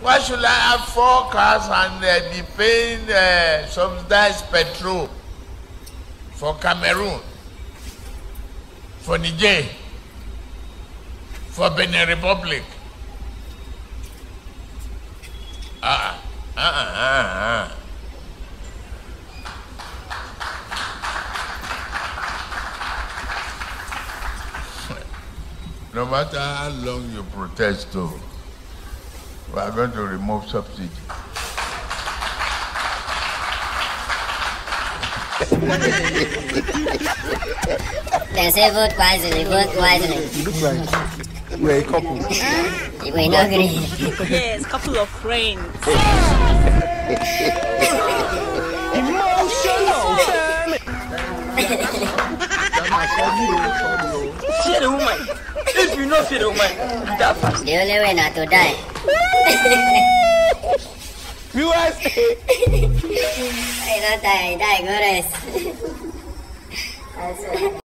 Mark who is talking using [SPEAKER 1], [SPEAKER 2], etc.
[SPEAKER 1] Why should I have four cars and uh, be paying uh, subsidized petrol for Cameroon, for Niger, for Benin Republic? Ah, ah, ah, ah. No matter how long you protest, though, we are going to remove subsidy.
[SPEAKER 2] They say vote wisely, vote wisely.
[SPEAKER 3] You look like we're a couple.
[SPEAKER 2] We no agree.
[SPEAKER 4] Yes, couple of friends.
[SPEAKER 3] Emotional family.
[SPEAKER 5] Fear the woman. If you not fear the woman, you die fast.
[SPEAKER 2] The only way not to die.
[SPEAKER 3] USA.
[SPEAKER 2] I don't die, die, go rest.